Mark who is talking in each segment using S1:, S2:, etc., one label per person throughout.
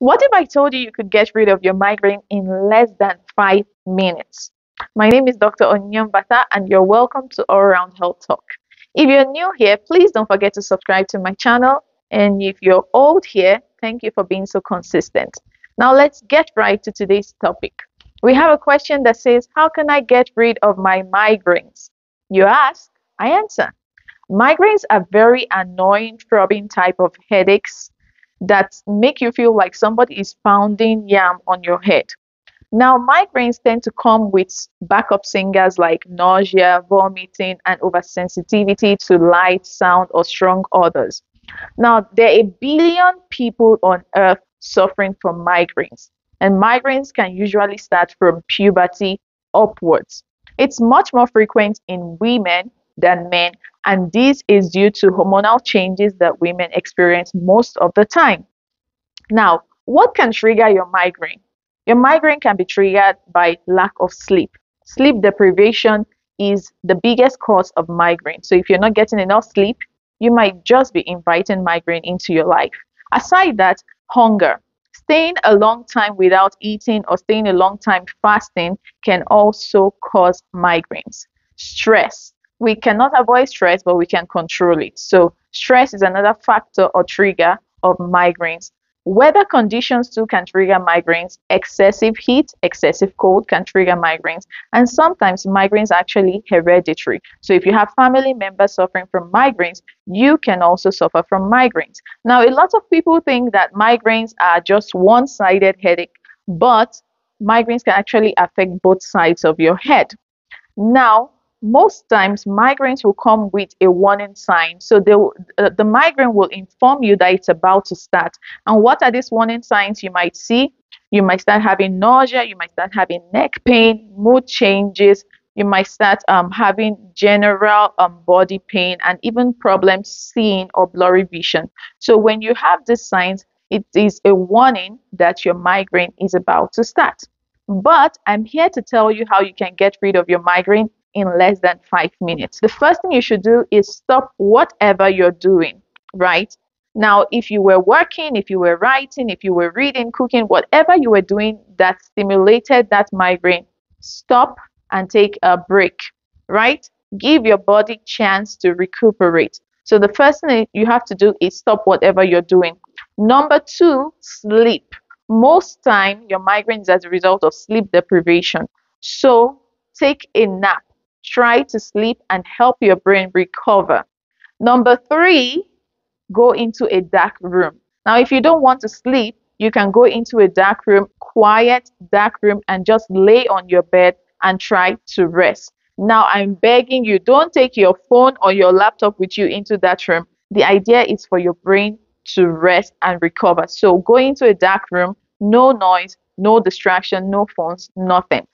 S1: What if I told you you could get rid of your migraine in less than five minutes? My name is Dr. Onyinye Mbata and you're welcome to All Around Health Talk. If you're new here, please don't forget to subscribe to my channel. And if you're old here, thank you for being so consistent. Now let's get right to today's topic. We have a question that says, How can I get rid of my migraines? You ask, I answer. Migraines are very annoying, throbbing type of headaches that make you feel like somebody is pounding yam on your head. Now, migraines tend to come with backup singers like nausea, vomiting, and oversensitivity to light, sound, or strong odors. Now, there are a billion people on earth suffering from migraines, and migraines can usually start from puberty upwards. It's much more frequent in women than men, and this is due to hormonal changes that women experience most of the time. Now, what can trigger your migraine? Your migraine can be triggered by lack of sleep. Sleep deprivation is the biggest cause of migraine. So if you're not getting enough sleep, you might just be inviting migraine into your life. Aside that, hunger. Staying a long time without eating or staying a long time fasting can also cause migraines. Stress. We cannot avoid stress, but we can control it. So, stress is another factor or trigger of migraines. Weather conditions too can trigger migraines. Excessive heat, excessive cold can trigger migraines. And sometimes migraines are actually hereditary. So if you have family members suffering from migraines, you can also suffer from migraines. Now, a lot of people think that migraines are just one sided headache, but migraines can actually affect both sides of your head. Now, most times migraines will come with a warning sign. So uh, the migraine will inform you that it's about to start. And what are these warning signs? You might see you might start having nausea you might start having neck pain mood changes you might start um, having general um, body pain and even problems seeing or blurry vision. So when you have these signs it is a warning that your migraine is about to start. But i'm here to tell you how you can get rid of your migraine in less than five minutes. The first thing you should do is stop whatever you're doing, right? Now, if you were working, if you were writing, if you were reading, cooking, whatever you were doing that stimulated that migraine, stop and take a break, right? Give your body chance to recuperate. So the first thing you have to do is stop whatever you're doing. Number two, sleep. Most time your migraine is as a result of sleep deprivation. So take a nap try to sleep and help your brain recover. Number three, go into a dark room. Now, if you don't want to sleep, you can go into a dark room, quiet, dark room, and just lay on your bed and try to rest. Now, I'm begging you, don't take your phone or your laptop with you into that room. The idea is for your brain to rest and recover. So, go into a dark room, no noise, no distraction, no phones, nothing.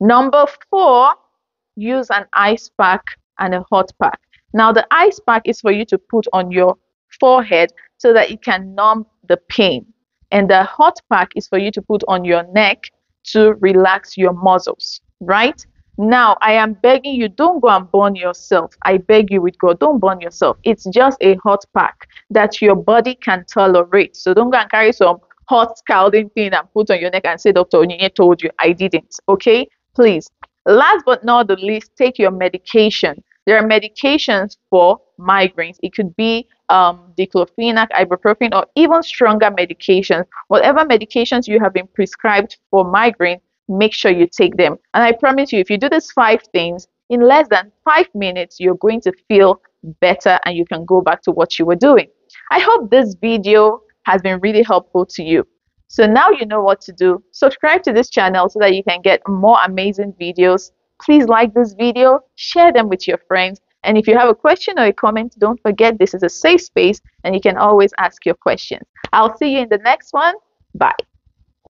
S1: Number four, use an ice pack and a hot pack. Now, the ice pack is for you to put on your forehead so that it can numb the pain. And the hot pack is for you to put on your neck to relax your muscles, right? Now, I am begging you, don't go and burn yourself. I beg you with God, don't burn yourself. It's just a hot pack that your body can tolerate. So don't go and carry some hot scalding thing and put on your neck and say, Dr. Onyinye told you. I didn't. Okay? Please Last but not the least, take your medication. There are medications for migraines. It could be um, diclofenac, ibuprofen, or even stronger medications. Whatever medications you have been prescribed for migraine, make sure you take them. And I promise you, if you do these five things, in less than five minutes, you're going to feel better and you can go back to what you were doing. I hope this video has been really helpful to you. So now you know what to do. Subscribe to this channel so that you can get more amazing videos. Please like this video, share them with your friends. And if you have a question or a comment, don't forget this is a safe space and you can always ask your questions. I'll see you in the next one. Bye.